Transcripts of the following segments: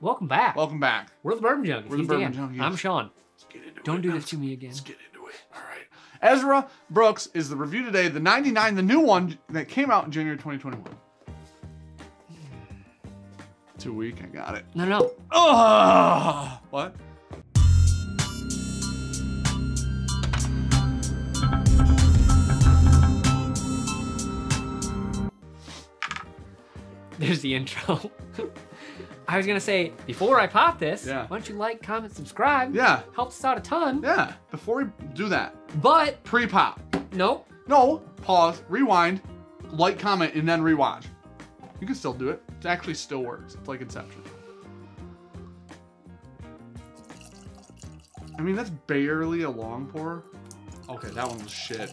Welcome back. Welcome back. We're the Bourbon Junkies. We're the He's Bourbon Dan. Junkies. I'm Sean. Let's get into Don't it. do Now this to me again. Let's get into it. All right. Ezra Brooks is the review today, the 99, the new one that came out in January 2021. Too weak. I got it. No, no. Oh, what? There's the intro. I was gonna say before I pop this, Yeah. why don't you like, comment, subscribe? Yeah. helps us out a ton. Yeah. Before we do that, But pre-pop. nope. No, pause, rewind, like, comment, and then rewatch. You can still do it. It actually still works. It's like Inception. I mean, that's barely a long pour. Okay, that one was shit.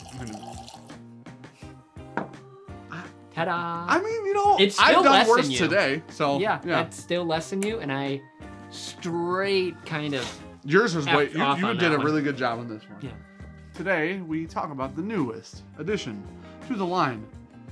Ta-da! I mean, you know, It's I've done worse today. So yeah, yeah. that's still less than you, and I straight kind of Yours was way. You, you did a one. really good job on this one. yeah. Today we talk about the newest addition to the line.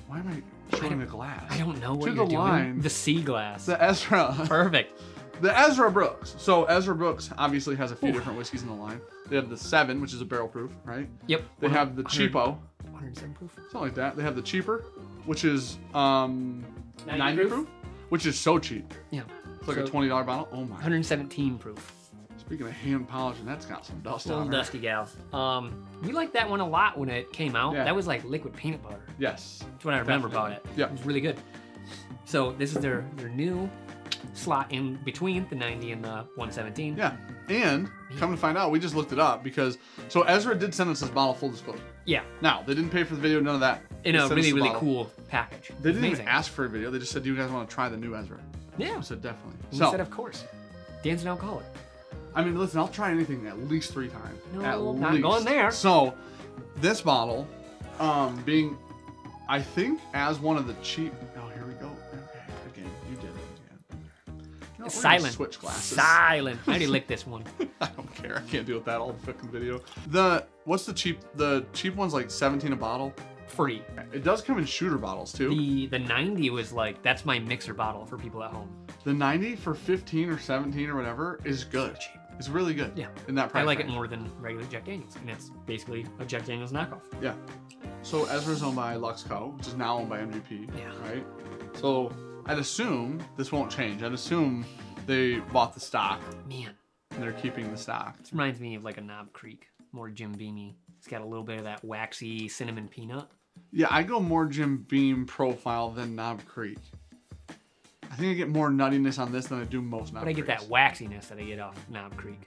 Why am I showing don't- glass? I don't know what To you're the doing. line. The sea glass. The Ezra. Perfect. The Ezra Brooks. So Ezra Brooks obviously has a few Ooh. different whiskeys in the line. They have the seven, which is a barrel proof, right? Yep. They have the 100 cheapo, 107 proof. something like that. They have the cheaper, which is um 90 90, proof? proof? which is so cheap. Yeah. It's like a twenty dollar bottle. Oh my! 117 proof. Speaking of hand polishing, that's got some dust Little on it. dusty gal. Um, we liked that one a lot when it came out. Yeah. That was like liquid peanut butter. Yes. That's what I remember about it. Yeah. It was really good. So this is their their new slot in between the 90 and the 117. Yeah. And come to find out, we just looked it up because so Ezra did send us this bottle full disclosure. Yeah. Now they didn't pay for the video, none of that. In a really really bottle. cool package. They didn't Amazing. even ask for a video. They just said, "Do you guys want to try the new Ezra?" Yeah. I said, "Definitely." We So said of course. Dan's an alcoholic. I mean, listen, I'll try anything at least three times. No, at not least. going there. So, this bottle, um, being, I think, as one of the cheap. You know, what, we're gonna Silent. Switch glasses. Silent. I already licked this one. I don't care. I can't deal with that all fucking video. The what's the cheap? The cheap one's like 17 a bottle. Free. It does come in shooter bottles too. The the 90 was like that's my mixer bottle for people at home. The 90 for 15 or 17 or whatever is good. cheap. It's really good. Yeah. In that price. I like it more than regular Jack Daniels, and it's basically a Jack Daniels knockoff. Yeah. So Ezra's owned by Luxco, which is now owned by MGP. Yeah. Right. So I'd assume this won't change. I'd assume they bought the stock Man, and they're keeping the stock. this reminds me of like a Knob Creek, more Jim Beamy. It's got a little bit of that waxy cinnamon peanut. Yeah, I go more Jim Beam profile than Knob Creek. I think I get more nuttiness on this than I do most Knob But I get that Creeks. waxiness that I get off Knob Creek.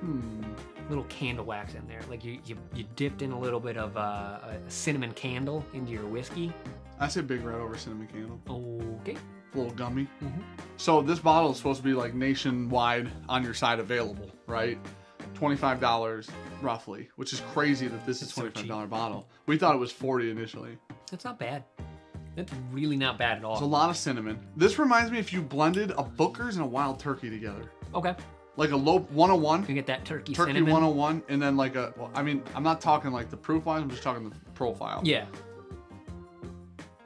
Hmm. Little candle wax in there. Like you, you, you dipped in a little bit of uh, a cinnamon candle into your whiskey. I say Big Red over Cinnamon Candle. Okay. A little gummy. Mhm. So this bottle is supposed to be like nationwide on your side available, right? Twenty-five dollars roughly, which is crazy that this is It's so twenty-five dollar dollar bottle. We thought it was forty initially. That's not bad. That's really not bad at all. It's a lot of cinnamon. This reminds me if you blended a Booker's and a Wild Turkey together, Okay. like a low 101, You get that turkey, Turkey cinnamon. 101, and then like a. Well, I mean, I'm not talking like the proof wise. I'm just talking the profile. Yeah.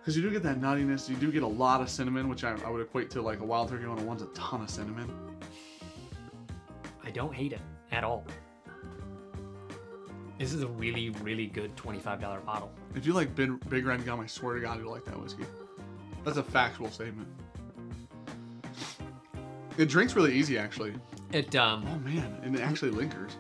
Because you do get that nuttiness. You do get a lot of cinnamon, which I, I would equate to like a Wild Turkey 101's a ton of cinnamon. I don't hate it at all. This is a really, really good $25 bottle. If you like Big, Big Red Gum, I swear to God, you'll like that whiskey. That's a factual statement. It drinks really easy, actually. It um Oh man, and it actually lingers.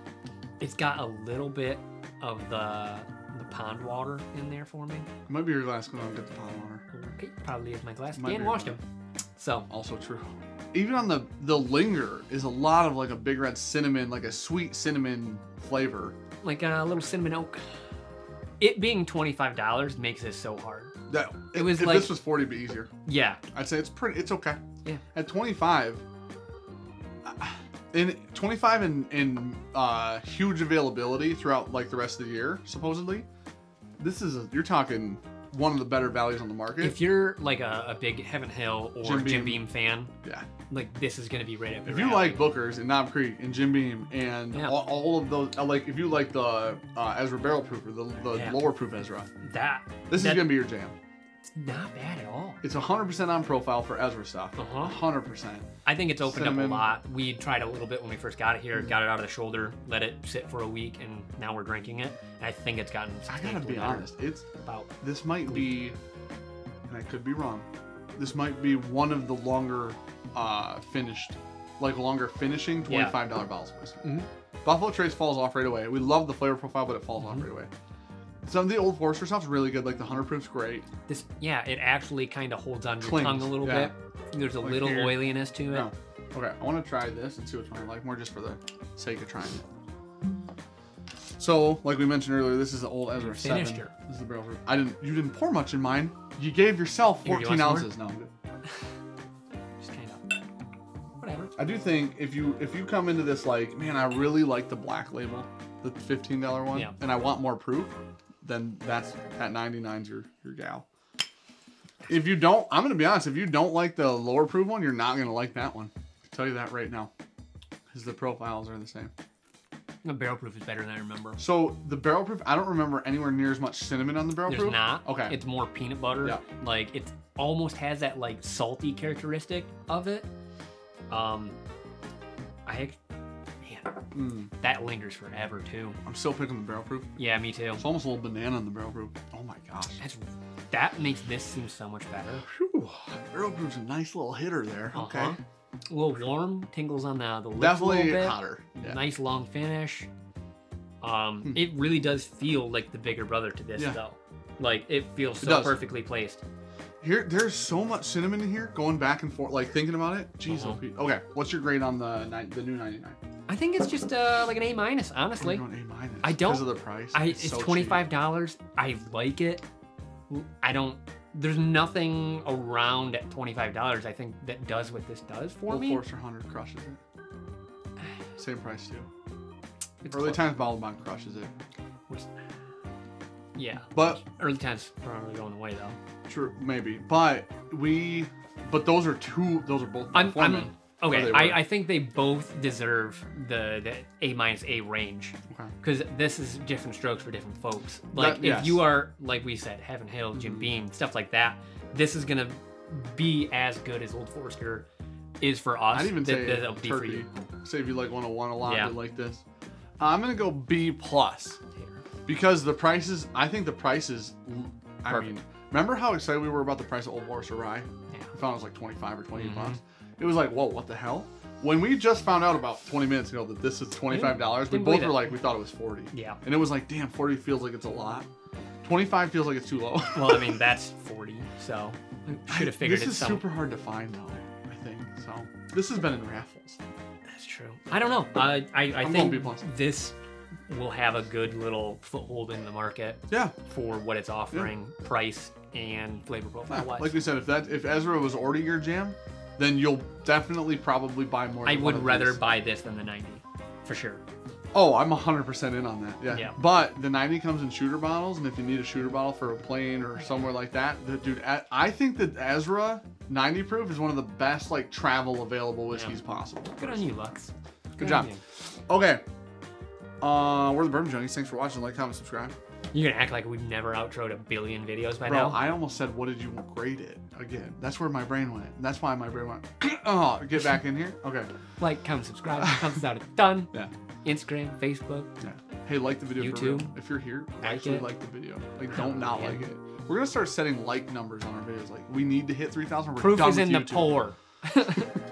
it's got a little bit of the the pond water in there for me. It might be your glass going to get the pond water. Okay, probably is my glass. Might Dan be. washed them. So Also true. Even on the the linger is a lot of like a Big Red cinnamon, like a sweet cinnamon flavor. like a little cinnamon oak. It being $25 makes this so hard. That It if, was if like- this was forty, it'd be easier. Yeah. I'd say it's pretty. It's okay. Yeah. At 25, uh, in 25 in in uh, huge availability throughout like the rest of the year, supposedly. This is a, you're talking one of the better values on the market. If you're like a, a big Heaven Hill or Jim Jim, Beam. Beam fan, yeah. like this is gonna be right up If you alley. like Booker's and Knob Creek and Jim Beam and Yeah. all, all of those, uh, like if you like the uh, Ezra Barrel Proof or the, the Yeah. lower proof Ezra, that, this that- is gonna be your jam. It's not bad at all. It's 100% on profile for Ezra stuff. Uh-huh. 100%. I think it's opened up a lot. We tried a little bit when we first got it here, got it out of the shoulder, let it sit for a week, and now we're drinking it. And I think it's gotten. I gotta be better. honest. It's About this might be, and I could be wrong. This might be one of the longer uh, finished, like longer finishing twenty-five dollar bottles of whiskey. Mhm. Buffalo Trace falls off right away. We love the flavor profile, but it falls Mm-hmm. off right away. Some of the old Forester stuff's really good. Like the hundred proof's great. this, yeah, it actually kind of holds on your Clings, tongue a little yeah. bit. There's a Like little here. oiliness to it. No. Okay, I want to try this and see which one I like more, just for the sake of trying it. So, like we mentioned earlier, this is the old Ezra finished Seven. her. This is the barrel. I didn't. You didn't pour much in mine. You gave yourself Here, you 14 want ounces. No, Just kind of, whatever. I do think if you if you come into this like, man, I really like the black label, the fifteen dollar one, Yeah. and I want more proof, then that's at 99's your your gal. If you don't, I'm gonna be honest. If you don't like the lower proof one, you're not gonna like that one. I'll tell you that right now, because the profiles are the same. The barrel proof is better than I remember. So the barrel proof, I don't remember anywhere near as much cinnamon on the barrel There's proof. not. Okay. It's more peanut butter. Yeah. Like it almost has that like salty characteristic of it. Um, I Mm, that lingers forever too. I'm still picking the barrel proof. Yeah, me too. It's almost a little banana in the barrel proof. Oh my gosh. That's that makes this seem so much better. Whew, barrel proof's a nice little hitter there. Okay. Uh-huh. A little warm, tingles on the the lips a Definitely little bit. hotter. Yeah. Nice long finish. Um, Hmm. it really does feel like the bigger brother to this Yeah. though. Like it feels so does. perfectly placed. Here, there's so much cinnamon in here. Going back and forth, like thinking about it. Jeez, Uh-huh. Okay, what's your grade on the the new 99? I think it's just uh, like an A minus, honestly. going A minus. I don't- because of the price. I it's so twenty five dollars. I like it. I don't. There's nothing around at twenty five dollars. I think that does what this does for Old me. Forester 100 crushes it. Same price too. It's Early close. times bond crushes it. Yeah, But early times probably going away though. true, maybe. But we, but those are two. Those are both. I'm. I'm okay. I. I think they both deserve the the A minus A range Okay. because this is different strokes for different folks. Like That- if yes. you are like we said, Heaven Hill, Jim Mhm. Beam, stuff like that, this is gonna be as good as Old Forester is for us. I'd even that- say that'll be for you. Say if you like 101 a lot, Yeah. like this. I'm gonna go B plus. Because the prices, I think the prices, I Perfect. mean, remember how excited we were about the price of Old Forester Rye? Yeah. We found it was like 25 or 28 Mhm. bucks. It was like, whoa, what the hell? When we just found out about 20 minutes ago that this is $25, we didn't both believe were it. like, we thought it was 40. Yeah. And it was like, damn, 40 feels like it's a lot. 25 feels like it's too low. Well, I mean that's forty, so I should have figured this it is some. super hard to find though, I think. So this has been in raffles. That's true. I don't know. Uh, I I going think this will have a good little foothold in the market Yeah. for what it's offering, price and flavor profile wise. Like we said, if that if Ezra was already your jam, then you'll definitely probably buy more. I would rather these. buy this than the 90, for sure. Oh, I'm 100% in on that. Yeah. Yeah. But the 90 comes in shooter bottles, and if you need a shooter bottle for a plane or somewhere like that, the, dude, I- think that Ezra 90 proof is one of the best like travel available whiskeys possible. Good on you, Lux. Good on job. Okay. Uh, we're the Bourbon Junkies. Thanks for watching. Like, comment, subscribe. You're gonna act like we've never outroed a billion videos by Bro, now. I almost said, "What did you grade it?" Again, that's where my brain went. That's why my brain went. oh, get back in here. Okay. Like, comment, subscribe. Comes out a ton. Yeah. Instagram, Facebook. Yeah. Hey, like the video. YouTube. If you're here, Like actually it. like the video. Like, don't not Yeah. like it. We're gonna start setting like numbers on our videos. Like, we need to hit 3,000. Proof done is in the YouTube. pour.